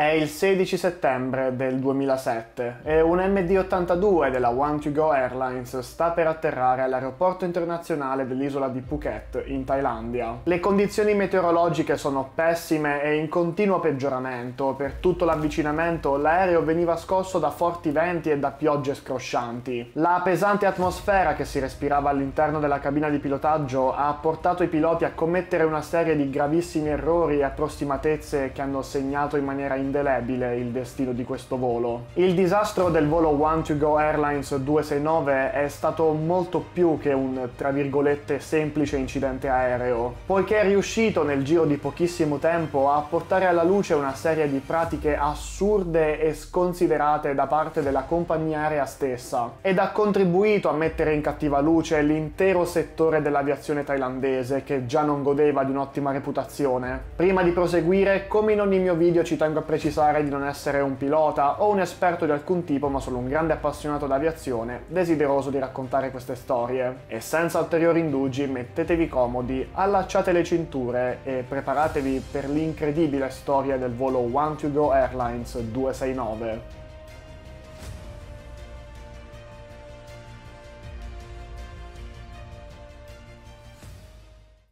È il 16 settembre del 2007 e un MD-82 della One2Go Airlines sta per atterrare all'aeroporto internazionale dell'isola di Phuket, in Thailandia. Le condizioni meteorologiche sono pessime e in continuo peggioramento. Per tutto l'avvicinamento l'aereo veniva scosso da forti venti e da piogge scroscianti. La pesante atmosfera che si respirava all'interno della cabina di pilotaggio ha portato i piloti a commettere una serie di gravissimi errori e approssimatezze che hanno segnato in maniera indelebile il destino di questo volo. Il disastro del volo One2Go Airlines 269 è stato molto più che un, tra virgolette, semplice incidente aereo, poiché è riuscito nel giro di pochissimo tempo a portare alla luce una serie di pratiche assurde e sconsiderate da parte della compagnia aerea stessa, ed ha contribuito a mettere in cattiva luce l'intero settore dell'aviazione thailandese, che già non godeva di un'ottima reputazione. Prima di proseguire, come in ogni mio video ci tengo a precisare precisare di non essere un pilota o un esperto di alcun tipo, ma solo un grande appassionato d'aviazione, desideroso di raccontare queste storie. E senza ulteriori indugi, mettetevi comodi, allacciate le cinture e preparatevi per l'incredibile storia del volo One2Go Airlines 269.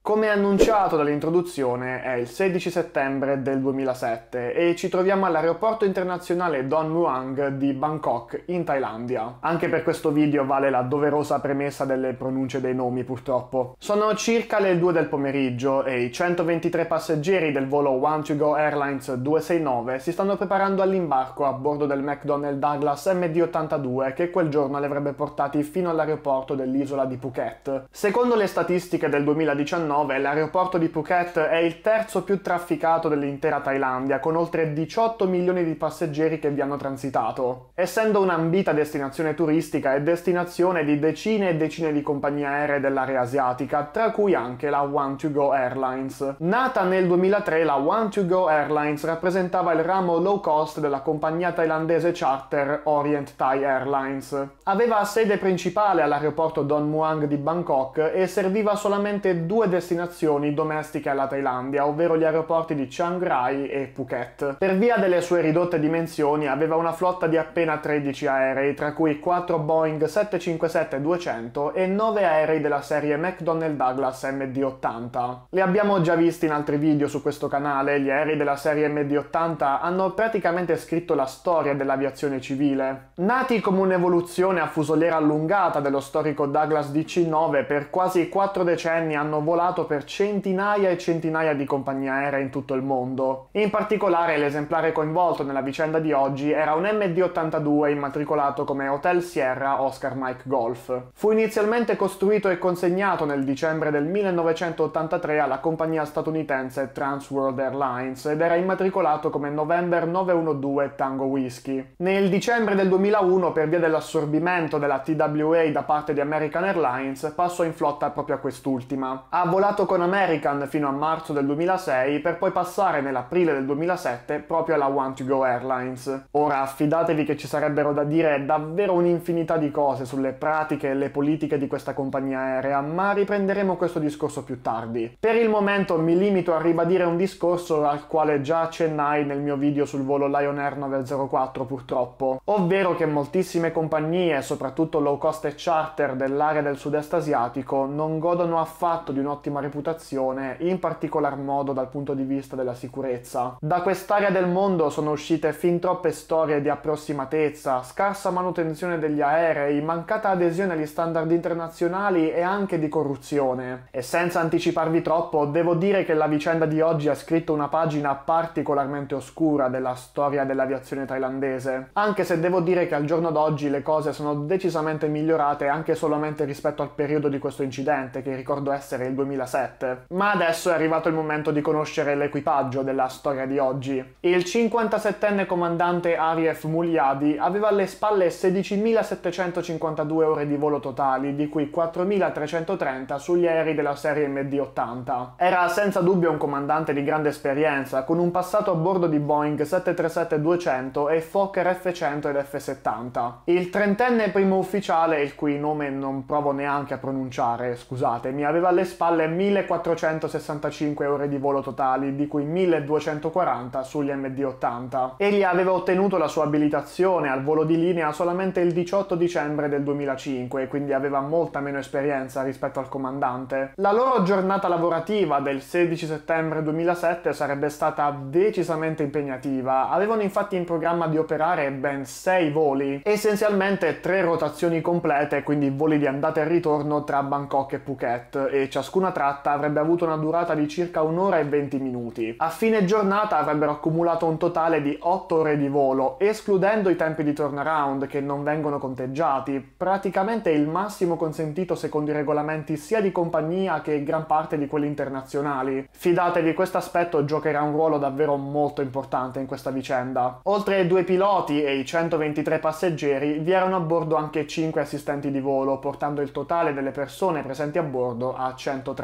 Come annunciato dall'introduzione è il 16 settembre del 2007 e ci troviamo all'aeroporto internazionale Don Muang di Bangkok in Thailandia. Anche per questo video vale la doverosa premessa delle pronunce dei nomi purtroppo. Sono circa le 2 del pomeriggio e i 123 passeggeri del volo One2Go Airlines 269 si stanno preparando all'imbarco a bordo del McDonnell Douglas MD-82 che quel giorno li avrebbe portati fino all'aeroporto dell'isola di Phuket. Secondo le statistiche del 2019 2019 l'aeroporto di Phuket è il terzo più trafficato dell'intera Thailandia, con oltre 18 milioni di passeggeri che vi hanno transitato. Essendo un'ambita destinazione turistica, è destinazione di decine e decine di compagnie aeree dell'area asiatica, tra cui anche la One2Go Airlines. Nata nel 2003, la One2Go Airlines rappresentava il ramo low cost della compagnia thailandese charter Orient Thai Airlines. Aveva sede principale all'aeroporto Don Muang di Bangkok e serviva solamente due destinazioni destinazioni domestiche alla Thailandia, ovvero gli aeroporti di Chiang Rai e Phuket. Per via delle sue ridotte dimensioni aveva una flotta di appena 13 aerei, tra cui 4 Boeing 757-200 e 9 aerei della serie McDonnell Douglas MD-80. Li abbiamo già visti in altri video su questo canale, gli aerei della serie MD-80 hanno praticamente scritto la storia dell'aviazione civile. Nati come un'evoluzione a fusoliera allungata dello storico Douglas DC-9, per quasi 4 decenni hanno volato volato per centinaia e centinaia di compagnie aeree in tutto il mondo. In particolare l'esemplare coinvolto nella vicenda di oggi era un MD-82 immatricolato come Hotel Sierra Oscar Mike Golf. Fu inizialmente costruito e consegnato nel dicembre del 1983 alla compagnia statunitense Trans World Airlines ed era immatricolato come November 912 Tango Whiskey. Nel dicembre del 2001, per via dell'assorbimento della TWA da parte di American Airlines, passò in flotta proprio a quest'ultima. Ha volato con American fino a marzo del 2006 per poi passare nell'aprile del 2007 proprio alla One2Go Airlines. Ora affidatevi che ci sarebbero da dire davvero un'infinità di cose sulle pratiche e le politiche di questa compagnia aerea, ma riprenderemo questo discorso più tardi. Per il momento mi limito a ribadire un discorso al quale già accennai nel mio video sul volo Lion Air 904 purtroppo, ovvero che moltissime compagnie, soprattutto low cost e charter dell'area del sud-est asiatico, non godono affatto di un'ottima ottima reputazione, in particolar modo dal punto di vista della sicurezza. Da quest'area del mondo sono uscite fin troppe storie di approssimatezza, scarsa manutenzione degli aerei, mancata adesione agli standard internazionali e anche di corruzione. E senza anticiparvi troppo, devo dire che la vicenda di oggi ha scritto una pagina particolarmente oscura della storia dell'aviazione thailandese, anche se devo dire che al giorno d'oggi le cose sono decisamente migliorate anche solamente rispetto al periodo di questo incidente, che ricordo essere il 2000 2007. Ma adesso è arrivato il momento di conoscere l'equipaggio della storia di oggi. Il 57enne comandante Arief Muliadi aveva alle spalle 16.752 ore di volo totali, di cui 4.330 sugli aerei della serie MD-80. Era senza dubbio un comandante di grande esperienza, con un passato a bordo di Boeing 737-200 e Fokker F-100 ed F-70. Il trentenne primo ufficiale, il cui nome non provo neanche a pronunciare, scusatemi, aveva alle spalle 1465 ore di volo totali, di cui 1240 sugli MD-80. Egli aveva ottenuto la sua abilitazione al volo di linea solamente il 18 dicembre del 2005, quindi aveva molta meno esperienza rispetto al comandante. La loro giornata lavorativa del 16 settembre 2007 sarebbe stata decisamente impegnativa. Avevano infatti in programma di operare ben 6 voli, essenzialmente 3 rotazioni complete, quindi voli di andata e ritorno tra Bangkok e Phuket, e ciascuna tratta avrebbe avuto una durata di circa un'ora e 20 minuti. A fine giornata avrebbero accumulato un totale di 8 ore di volo, escludendo i tempi di turnaround che non vengono conteggiati, praticamente il massimo consentito secondo i regolamenti sia di compagnia che gran parte di quelli internazionali. Fidatevi, questo aspetto giocherà un ruolo davvero molto importante in questa vicenda. Oltre ai due piloti e i 123 passeggeri, vi erano a bordo anche 5 assistenti di volo, portando il totale delle persone presenti a bordo a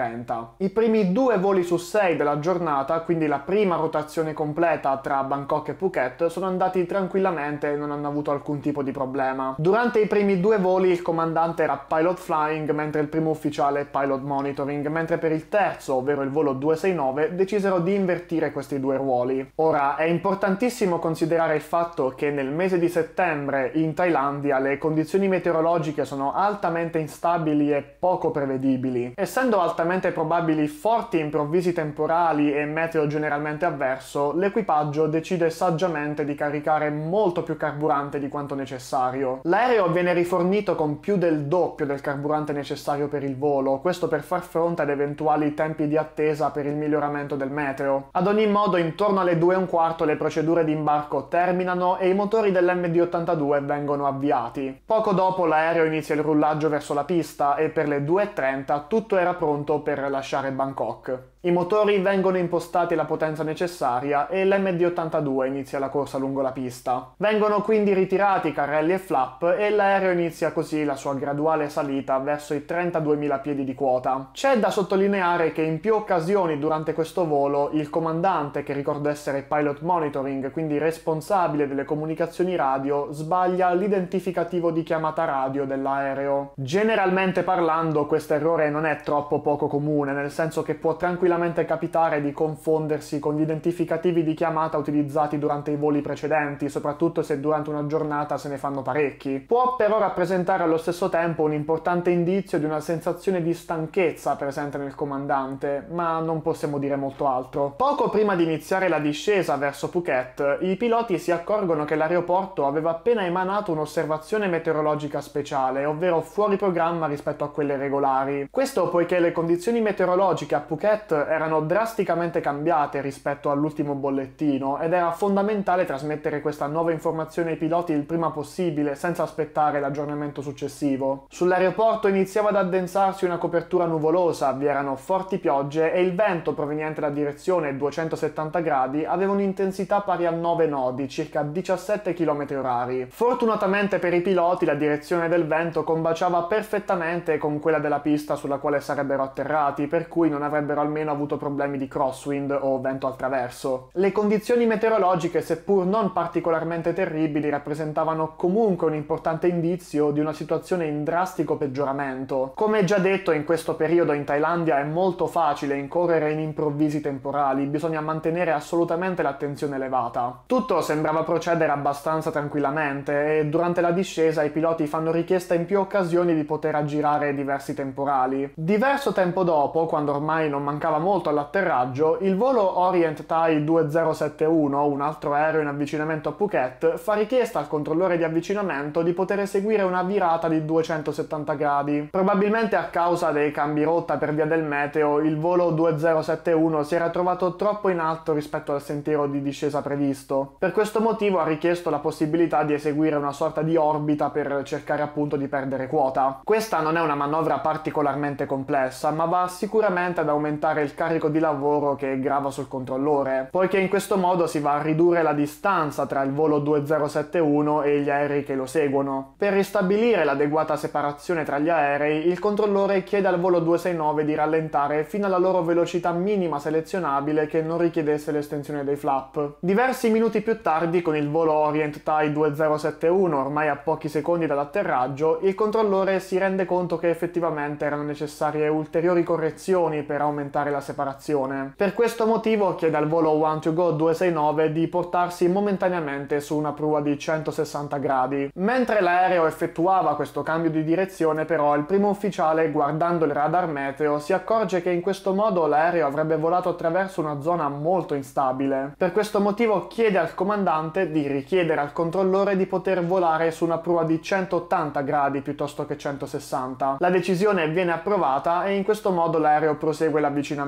130. I primi due voli su 6 della giornata, quindi la prima rotazione completa tra Bangkok e Phuket, sono andati tranquillamente e non hanno avuto alcun tipo di problema. Durante i primi due voli il comandante era pilot flying, mentre il primo ufficiale pilot monitoring, mentre per il terzo, ovvero il volo 269, decisero di invertire questi due ruoli. Ora, è importantissimo considerare il fatto che nel mese di settembre in Thailandia le condizioni meteorologiche sono altamente instabili e poco prevedibili. Essendo altamente probabili forti improvvisi temporali e meteo generalmente avverso, l'equipaggio decide saggiamente di caricare molto più carburante di quanto necessario. L'aereo viene rifornito con più del doppio del carburante necessario per il volo, questo per far fronte ad eventuali tempi di attesa per il miglioramento del meteo. Ad ogni modo, intorno alle 2 e un quarto le procedure di imbarco terminano e i motori dell'MD-82 vengono avviati. Poco dopo l'aereo inizia il rullaggio verso la pista e per le 2.30 tutto era pronto per lasciare Bangkok. I motori vengono impostati alla potenza necessaria e l'MD-82 inizia la corsa lungo la pista. Vengono quindi ritirati carrelli e flap e l'aereo inizia così la sua graduale salita verso i 32.000 piedi di quota. C'è da sottolineare che in più occasioni durante questo volo il comandante, che ricordo essere pilot monitoring, quindi responsabile delle comunicazioni radio, sbaglia l'identificativo di chiamata radio dell'aereo. Generalmente parlando questo errore non è troppo poco comune, nel senso che può tranquillamente tranquillamente capitare di confondersi con gli identificativi di chiamata utilizzati durante i voli precedenti, soprattutto se durante una giornata se ne fanno parecchi. Può però rappresentare allo stesso tempo un importante indizio di una sensazione di stanchezza presente nel comandante, ma non possiamo dire molto altro. Poco prima di iniziare la discesa verso Phuket, i piloti si accorgono che l'aeroporto aveva appena emanato un'osservazione meteorologica speciale, ovvero fuori programma rispetto a quelle regolari. Questo poiché le condizioni meteorologiche a Phuket erano drasticamente cambiate rispetto all'ultimo bollettino ed era fondamentale trasmettere questa nuova informazione ai piloti il prima possibile senza aspettare l'aggiornamento successivo. Sull'aeroporto iniziava ad addensarsi una copertura nuvolosa, vi erano forti piogge e il vento proveniente da direzione 270 gradi aveva un'intensità pari a 9 nodi, circa 17 km h Fortunatamente per i piloti la direzione del vento combaciava perfettamente con quella della pista sulla quale sarebbero atterrati, per cui non avrebbero almeno avuto problemi di crosswind o vento al traverso. Le condizioni meteorologiche, seppur non particolarmente terribili, rappresentavano comunque un importante indizio di una situazione in drastico peggioramento. Come già detto, in questo periodo in Thailandia è molto facile incorrere in improvvisi temporali, bisogna mantenere assolutamente l'attenzione elevata. Tutto sembrava procedere abbastanza tranquillamente e durante la discesa i piloti fanno richiesta in più occasioni di poter aggirare diversi temporali. Diverso tempo dopo, quando ormai non mancava molto all'atterraggio, il volo Orient Thai 2071, un altro aereo in avvicinamento a Phuket, fa richiesta al controllore di avvicinamento di poter eseguire una virata di 270 gradi. Probabilmente a causa dei cambi rotta per via del meteo, il volo 2071 si era trovato troppo in alto rispetto al sentiero di discesa previsto. Per questo motivo ha richiesto la possibilità di eseguire una sorta di orbita per cercare appunto di perdere quota. Questa non è una manovra particolarmente complessa, ma va sicuramente ad aumentare il carico di lavoro che grava sul controllore, poiché in questo modo si va a ridurre la distanza tra il volo 2071 e gli aerei che lo seguono. Per ristabilire l'adeguata separazione tra gli aerei, il controllore chiede al volo 269 di rallentare fino alla loro velocità minima selezionabile che non richiedesse l'estensione dei flap. Diversi minuti più tardi, con il volo Orient TIE 2071 ormai a pochi secondi dall'atterraggio, il controllore si rende conto che effettivamente erano necessarie ulteriori correzioni per aumentare la separazione. Per questo motivo chiede al volo One to Go 269 di portarsi momentaneamente su una prua di 160 gradi. Mentre l'aereo effettuava questo cambio di direzione però il primo ufficiale guardando il radar meteo si accorge che in questo modo l'aereo avrebbe volato attraverso una zona molto instabile. Per questo motivo chiede al comandante di richiedere al controllore di poter volare su una prua di 180 gradi piuttosto che 160. La decisione viene approvata e in questo modo l'aereo prosegue l'avvicinamento.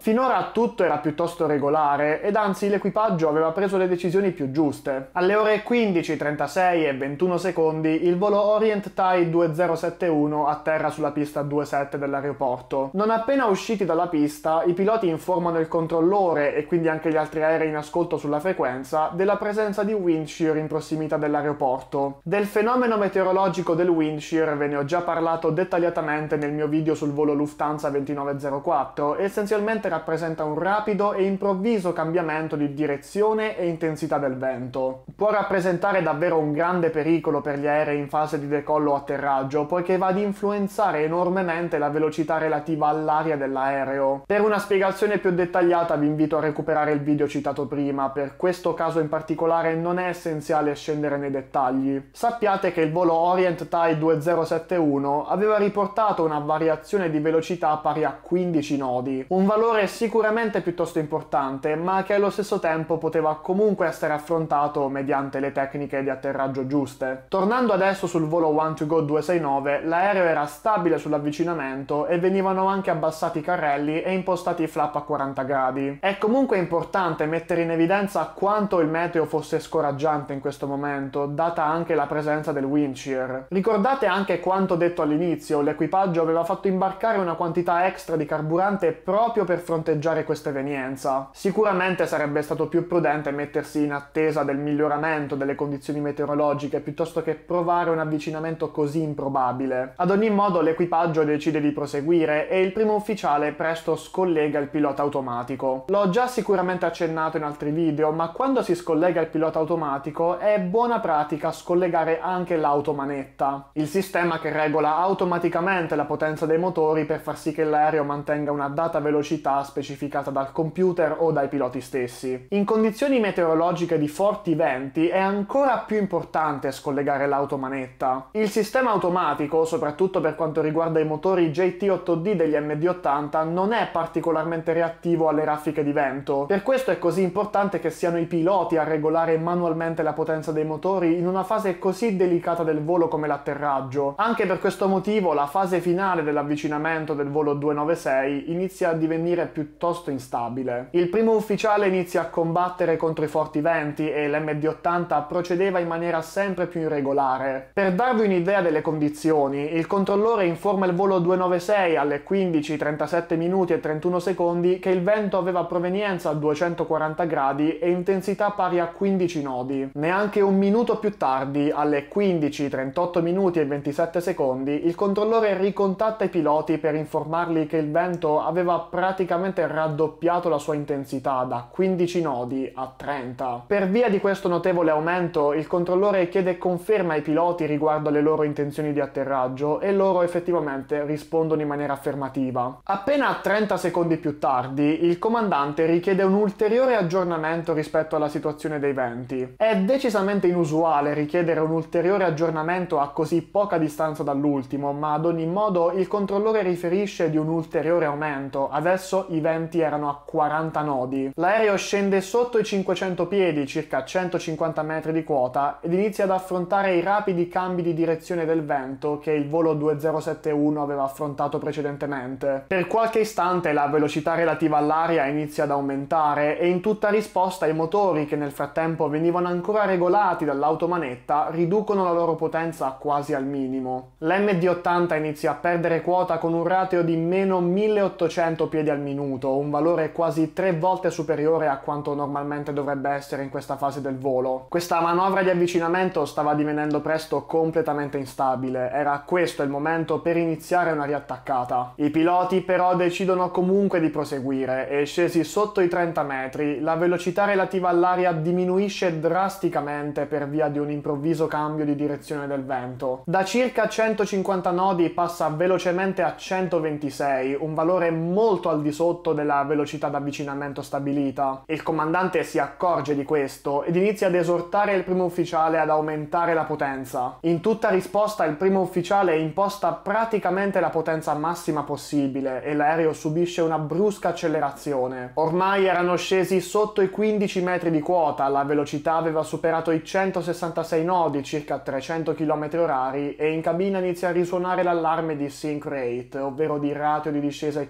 Finora tutto era piuttosto regolare ed anzi l'equipaggio aveva preso le decisioni più giuste. Alle ore 15.36 e 21 secondi il volo Orient TIE 2071 atterra sulla pista 27 dell'aeroporto. Non appena usciti dalla pista, i piloti informano il controllore e quindi anche gli altri aerei in ascolto sulla frequenza della presenza di wind shear in prossimità dell'aeroporto. Del fenomeno meteorologico del wind shear ve ne ho già parlato dettagliatamente nel mio video sul volo Lufthansa 2904 e essenzialmente rappresenta un rapido e improvviso cambiamento di direzione e intensità del vento. Può rappresentare davvero un grande pericolo per gli aerei in fase di decollo o atterraggio poiché va ad influenzare enormemente la velocità relativa all'aria dell'aereo. Per una spiegazione più dettagliata vi invito a recuperare il video citato prima, per questo caso in particolare non è essenziale scendere nei dettagli. Sappiate che il volo Orient TIE 2071 aveva riportato una variazione di velocità pari a 15 nodi, un valore sicuramente piuttosto importante, ma che allo stesso tempo poteva comunque essere affrontato mediante le tecniche di atterraggio giuste. Tornando adesso sul volo One to Go 269, l'aereo era stabile sull'avvicinamento e venivano anche abbassati i carrelli e impostati i flap a 40 gradi. È comunque importante mettere in evidenza quanto il meteo fosse scoraggiante in questo momento, data anche la presenza del wind shear. Ricordate anche quanto detto all'inizio, l'equipaggio aveva fatto imbarcare una quantità extra di carburante proprio per fronteggiare questa evenienza. Sicuramente sarebbe stato più prudente mettersi in attesa del miglioramento delle condizioni meteorologiche piuttosto che provare un avvicinamento così improbabile. Ad ogni modo l'equipaggio decide di proseguire e il primo ufficiale presto scollega il pilota automatico. L'ho già sicuramente accennato in altri video, ma quando si scollega il pilota automatico è buona pratica scollegare anche l'automanetta, il sistema che regola automaticamente la potenza dei motori per far sì che l'aereo mantenga una data velocità specificata dal computer o dai piloti stessi. In condizioni meteorologiche di forti venti è ancora più importante scollegare l'automanetta. Il sistema automatico, soprattutto per quanto riguarda i motori JT8D degli MD80, non è particolarmente reattivo alle raffiche di vento. Per questo è così importante che siano i piloti a regolare manualmente la potenza dei motori in una fase così delicata del volo come l'atterraggio. Anche per questo motivo la fase finale dell'avvicinamento del volo 296 inizia a divenire piuttosto instabile. Il primo ufficiale inizia a combattere contro i forti venti e l'MD80 procedeva in maniera sempre più irregolare. Per darvi un'idea delle condizioni, il controllore informa il volo 296 alle 15:37 minuti e 31 secondi che il vento aveva provenienza a 240 gradi e intensità pari a 15 nodi. Neanche un minuto più tardi, alle 15:38 minuti e 27 secondi, il controllore ricontatta i piloti per informarli che il vento aveva praticamente raddoppiato la sua intensità da 15 nodi a 30. Per via di questo notevole aumento, il controllore chiede conferma ai piloti riguardo alle loro intenzioni di atterraggio e loro effettivamente rispondono in maniera affermativa. Appena 30 secondi più tardi, il comandante richiede un ulteriore aggiornamento rispetto alla situazione dei venti. È decisamente inusuale richiedere un ulteriore aggiornamento a così poca distanza dall'ultimo, ma ad ogni modo il controllore riferisce di un ulteriore aumento. Adesso i venti erano a 40 nodi. L'aereo scende sotto i 500 piedi, circa 150 metri di quota, ed inizia ad affrontare i rapidi cambi di direzione del vento che il volo 2071 aveva affrontato precedentemente. Per qualche istante la velocità relativa all'aria inizia ad aumentare e in tutta risposta i motori che nel frattempo venivano ancora regolati dall'automanetta riducono la loro potenza quasi al minimo. L'MD80 inizia a perdere quota con un ratio di meno 1800 200 piedi al minuto, un valore quasi tre volte superiore a quanto normalmente dovrebbe essere in questa fase del volo. Questa manovra di avvicinamento stava divenendo presto completamente instabile, era questo il momento per iniziare una riattaccata. I piloti però decidono comunque di proseguire e scesi sotto i 30 metri, la velocità relativa all'aria diminuisce drasticamente per via di un improvviso cambio di direzione del vento. Da circa 150 nodi passa velocemente a 126, un valore molto al di sotto della velocità d'avvicinamento stabilita. Il comandante si accorge di questo ed inizia ad esortare il primo ufficiale ad aumentare la potenza. In tutta risposta il primo ufficiale imposta praticamente la potenza massima possibile e l'aereo subisce una brusca accelerazione. Ormai erano scesi sotto i 15 metri di quota, la velocità aveva superato i 166 nodi, circa 300 km orari, e in cabina inizia a risuonare l'allarme di sync rate, ovvero di ratio di discesa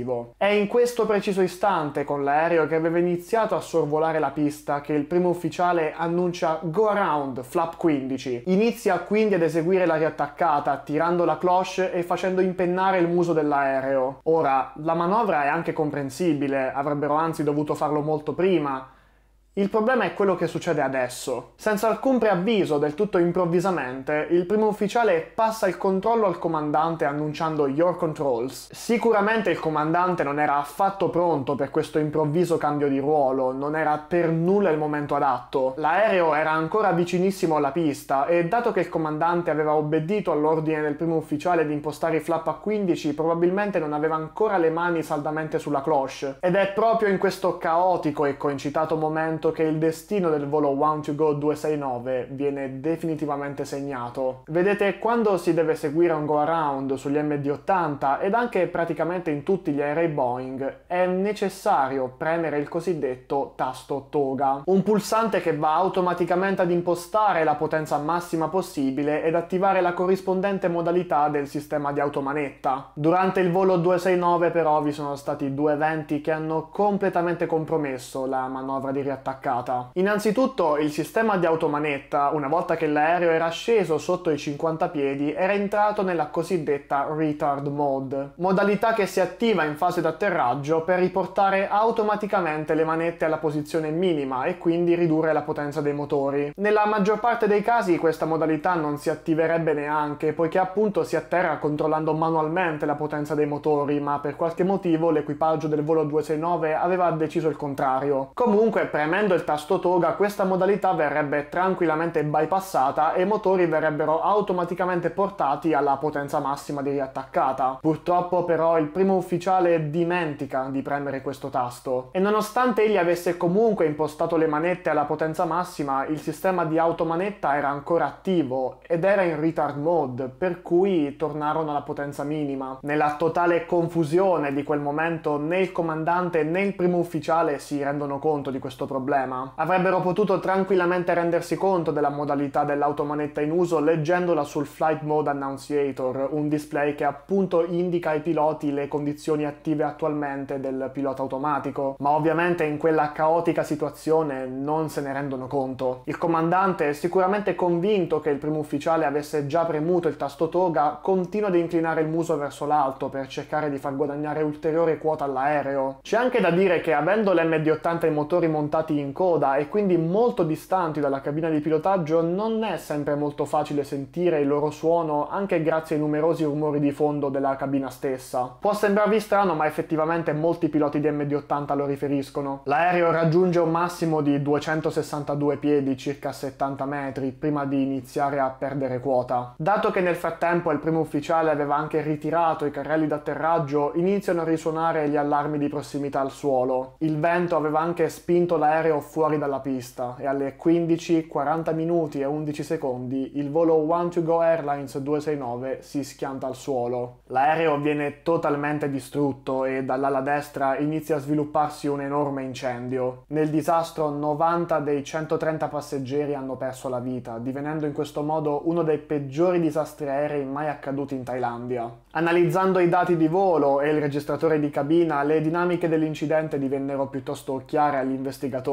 eccessivo. È in questo preciso istante, con l'aereo che aveva iniziato a sorvolare la pista, che il primo ufficiale annuncia Go around, flap 15. Inizia quindi ad eseguire la riattaccata, tirando la cloche e facendo impennare il muso dell'aereo. Ora, la manovra è anche comprensibile, avrebbero anzi dovuto farlo molto prima, il problema è quello che succede adesso. Senza alcun preavviso, del tutto improvvisamente, il primo ufficiale passa il controllo al comandante annunciando Your Controls. Sicuramente il comandante non era affatto pronto per questo improvviso cambio di ruolo, non era per nulla il momento adatto. L'aereo era ancora vicinissimo alla pista e dato che il comandante aveva obbedito all'ordine del primo ufficiale di impostare i flap a 15, probabilmente non aveva ancora le mani saldamente sulla cloche. Ed è proprio in questo caotico e coincitato momento momento che il destino del volo One to Go 269 viene definitivamente segnato. Vedete, quando si deve seguire un go around sugli MD-80 ed anche praticamente in tutti gli aerei Boeing, è necessario premere il cosiddetto tasto toga, un pulsante che va automaticamente ad impostare la potenza massima possibile ed attivare la corrispondente modalità del sistema di automanetta. Durante il volo 269 però vi sono stati due eventi che hanno completamente compromesso la manovra di riattacco attaccata. Innanzitutto il sistema di automanetta, una volta che l'aereo era sceso sotto i 50 piedi, era entrato nella cosiddetta retard mode, modalità che si attiva in fase d'atterraggio per riportare automaticamente le manette alla posizione minima e quindi ridurre la potenza dei motori. Nella maggior parte dei casi questa modalità non si attiverebbe neanche, poiché appunto si atterra controllando manualmente la potenza dei motori, ma per qualche motivo l'equipaggio del volo 269 aveva deciso il contrario. Comunque, premendo premendo il tasto toga questa modalità verrebbe tranquillamente bypassata e i motori verrebbero automaticamente portati alla potenza massima di riattaccata. Purtroppo però il primo ufficiale dimentica di premere questo tasto e nonostante egli avesse comunque impostato le manette alla potenza massima, il sistema di automanetta era ancora attivo ed era in retard mode, per cui tornarono alla potenza minima. Nella totale confusione di quel momento né il comandante né il primo ufficiale si rendono conto di questo problema problema. Avrebbero potuto tranquillamente rendersi conto della modalità dell'automanetta in uso leggendola sul Flight Mode Annunciator, un display che appunto indica ai piloti le condizioni attive attualmente del pilota automatico, ma ovviamente in quella caotica situazione non se ne rendono conto. Il comandante, sicuramente convinto che il primo ufficiale avesse già premuto il tasto toga, continua ad inclinare il muso verso l'alto per cercare di far guadagnare ulteriore quota all'aereo. C'è anche da dire che avendo l'MD-80 i motori montati in coda e quindi molto distanti dalla cabina di pilotaggio, non è sempre molto facile sentire il loro suono anche grazie ai numerosi rumori di fondo della cabina stessa. Può sembrarvi strano, ma effettivamente molti piloti di MD-80 lo riferiscono. L'aereo raggiunge un massimo di 262 piedi, circa 70 metri, prima di iniziare a perdere quota. Dato che nel frattempo il primo ufficiale aveva anche ritirato i carrelli d'atterraggio, iniziano a risuonare gli allarmi di prossimità al suolo. Il vento aveva anche spinto l'aereo aereo fuori dalla pista e alle 15, 40 minuti e 11 secondi il volo One to Go Airlines 269 si schianta al suolo. L'aereo viene totalmente distrutto e dall'ala destra inizia a svilupparsi un enorme incendio. Nel disastro 90 dei 130 passeggeri hanno perso la vita, divenendo in questo modo uno dei peggiori disastri aerei mai accaduti in Thailandia. Analizzando i dati di volo e il registratore di cabina, le dinamiche dell'incidente divennero piuttosto chiare agli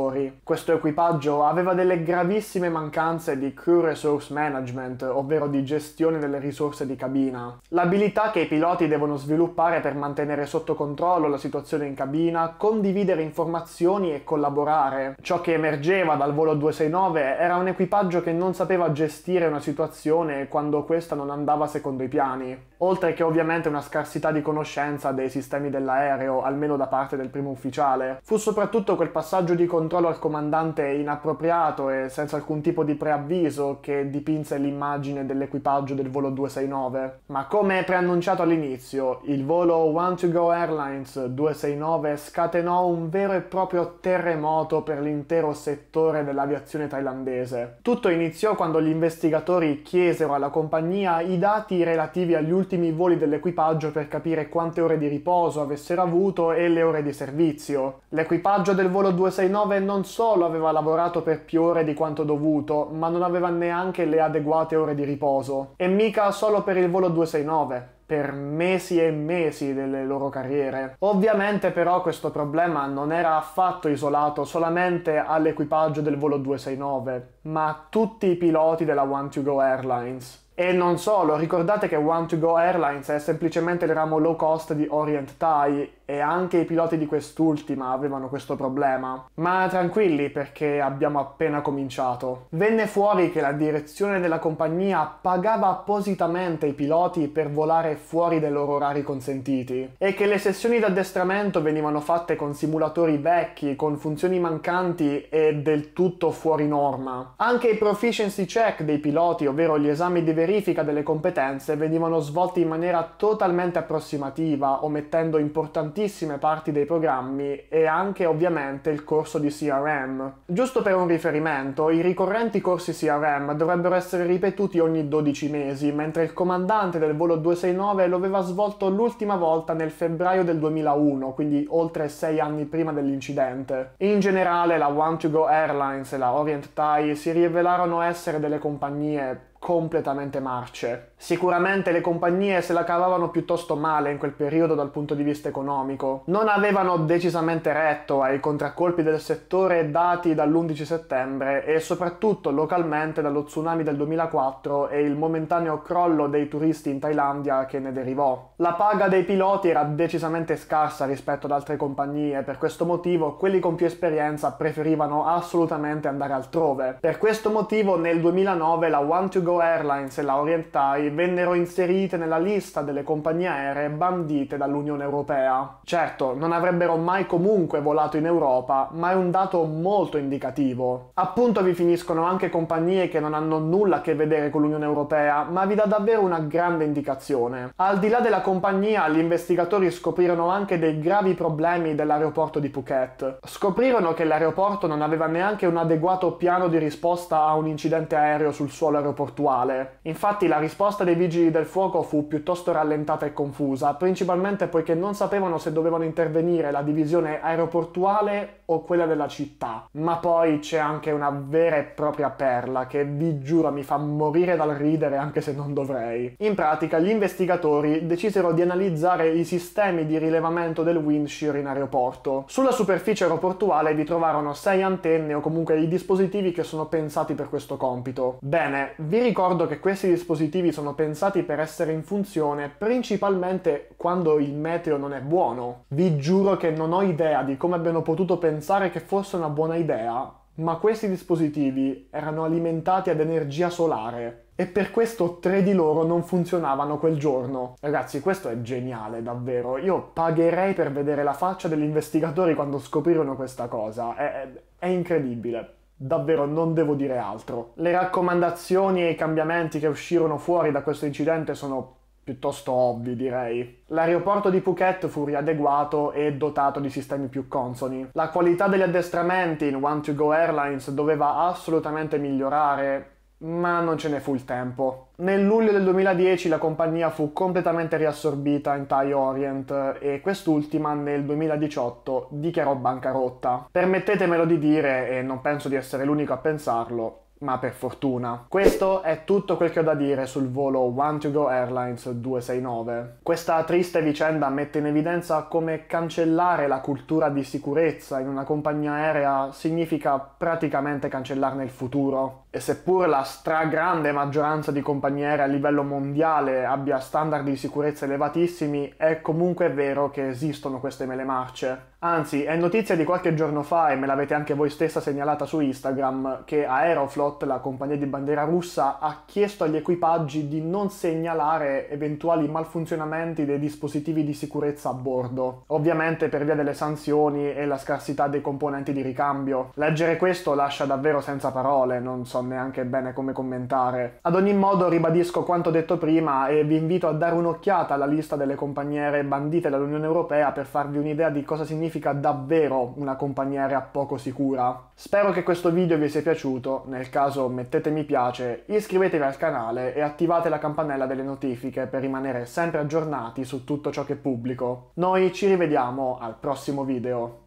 supervisori. Questo equipaggio aveva delle gravissime mancanze di crew resource management, ovvero di gestione delle risorse di cabina. L'abilità che i piloti devono sviluppare per mantenere sotto controllo la situazione in cabina, condividere informazioni e collaborare. Ciò che emergeva dal volo 269 era un equipaggio che non sapeva gestire una situazione quando questa non andava secondo i piani oltre che ovviamente una scarsità di conoscenza dei sistemi dell'aereo, almeno da parte del primo ufficiale. Fu soprattutto quel passaggio di controllo al comandante inappropriato e senza alcun tipo di preavviso che dipinse l'immagine dell'equipaggio del volo 269. Ma come preannunciato all'inizio, il volo One to Go Airlines 269 scatenò un vero e proprio terremoto per l'intero settore dell'aviazione thailandese. Tutto iniziò quando gli investigatori chiesero alla compagnia i dati relativi agli ultimi voli dell'equipaggio per capire quante ore di riposo avessero avuto e le ore di servizio. L'equipaggio del volo 269 non solo aveva lavorato per più ore di quanto dovuto, ma non aveva neanche le adeguate ore di riposo. E mica solo per il volo 269 per mesi e mesi delle loro carriere. Ovviamente però questo problema non era affatto isolato solamente all'equipaggio del volo 269, ma a tutti i piloti della One to Go Airlines. E non solo, ricordate che One to Go Airlines è semplicemente il ramo low cost di Orient Thai e anche i piloti di quest'ultima avevano questo problema. Ma tranquilli perché abbiamo appena cominciato. Venne fuori che la direzione della compagnia pagava appositamente i piloti per volare fuori dai loro orari consentiti e che le sessioni d'addestramento venivano fatte con simulatori vecchi, con funzioni mancanti e del tutto fuori norma. Anche i proficiency check dei piloti, ovvero gli esami di verifica delle competenze, venivano svolti in maniera totalmente approssimativa, omettendo importantissimi tantissime parti dei programmi e anche ovviamente il corso di CRM. Giusto per un riferimento, i ricorrenti corsi CRM dovrebbero essere ripetuti ogni 12 mesi, mentre il comandante del volo 269 lo aveva svolto l'ultima volta nel febbraio del 2001, quindi oltre 6 anni prima dell'incidente. In generale la One to Go Airlines e la Orient Thai si rivelarono essere delle compagnie completamente marce. Sicuramente le compagnie se la cavavano piuttosto male in quel periodo dal punto di vista economico. Non avevano decisamente retto ai contraccolpi del settore dati dall'11 settembre e soprattutto localmente dallo tsunami del 2004 e il momentaneo crollo dei turisti in Thailandia che ne derivò. La paga dei piloti era decisamente scarsa rispetto ad altre compagnie, per questo motivo quelli con più esperienza preferivano assolutamente andare altrove. Per questo motivo nel 2009 la One to Go Airlines e la Orient Thai vennero inserite nella lista delle compagnie aeree bandite dall'Unione Europea. Certo, non avrebbero mai comunque volato in Europa, ma è un dato molto indicativo. Appunto vi finiscono anche compagnie che non hanno nulla a che vedere con l'Unione Europea, ma vi dà davvero una grande indicazione. Al di là della compagnia, gli investigatori scoprirono anche dei gravi problemi dell'aeroporto di Phuket. Scoprirono che l'aeroporto non aveva neanche un adeguato piano di risposta a un incidente aereo sul suolo aeroportuale attuale. Infatti la risposta dei vigili del fuoco fu piuttosto rallentata e confusa, principalmente poiché non sapevano se dovevano intervenire la divisione aeroportuale o quella della città. Ma poi c'è anche una vera e propria perla che vi giuro mi fa morire dal ridere anche se non dovrei. In pratica gli investigatori decisero di analizzare i sistemi di rilevamento del wind shear in aeroporto. Sulla superficie aeroportuale vi trovarono sei antenne o comunque i dispositivi che sono pensati per questo compito. Bene, vi ricordo che questi dispositivi sono pensati per essere in funzione principalmente quando il meteo non è buono. Vi giuro che non ho idea di come abbiano potuto pensare che fosse una buona idea, ma questi dispositivi erano alimentati ad energia solare e per questo tre di loro non funzionavano quel giorno. Ragazzi, questo è geniale, davvero. Io pagherei per vedere la faccia degli investigatori quando scoprirono questa cosa. È, è incredibile. Davvero non devo dire altro. Le raccomandazioni e i cambiamenti che uscirono fuori da questo incidente sono piuttosto ovvi, direi. L'aeroporto di Phuket fu riadeguato e dotato di sistemi più consoni. La qualità degli addestramenti in One to Go Airlines doveva assolutamente migliorare ma non ce ne fu il tempo. Nel luglio del 2010 la compagnia fu completamente riassorbita in Thai Orient e quest'ultima nel 2018 dichiarò bancarotta. Permettetemelo di dire, e non penso di essere l'unico a pensarlo, ma per fortuna. Questo è tutto quel che ho da dire sul volo One to Go Airlines 269. Questa triste vicenda mette in evidenza come cancellare la cultura di sicurezza in una compagnia aerea significa praticamente cancellarne il futuro. E seppur la stragrande maggioranza di compagnie aeree a livello mondiale abbia standard di sicurezza elevatissimi, è comunque vero che esistono queste mele marce. Anzi, è notizia di qualche giorno fa, e me l'avete anche voi stessa segnalata su Instagram, che Aeroflot, la compagnia di bandiera russa, ha chiesto agli equipaggi di non segnalare eventuali malfunzionamenti dei dispositivi di sicurezza a bordo. Ovviamente per via delle sanzioni e la scarsità dei componenti di ricambio. Leggere questo lascia davvero senza parole, non so neanche bene come commentare. Ad ogni modo ribadisco quanto detto prima e vi invito a dare un'occhiata alla lista delle compagnie bandite dall'Unione Europea per farvi un'idea di cosa significa davvero una compagnia aerea poco sicura. Spero che questo video vi sia piaciuto, nel caso mettete mi piace, iscrivetevi al canale e attivate la campanella delle notifiche per rimanere sempre aggiornati su tutto ciò che pubblico. Noi ci rivediamo al prossimo video.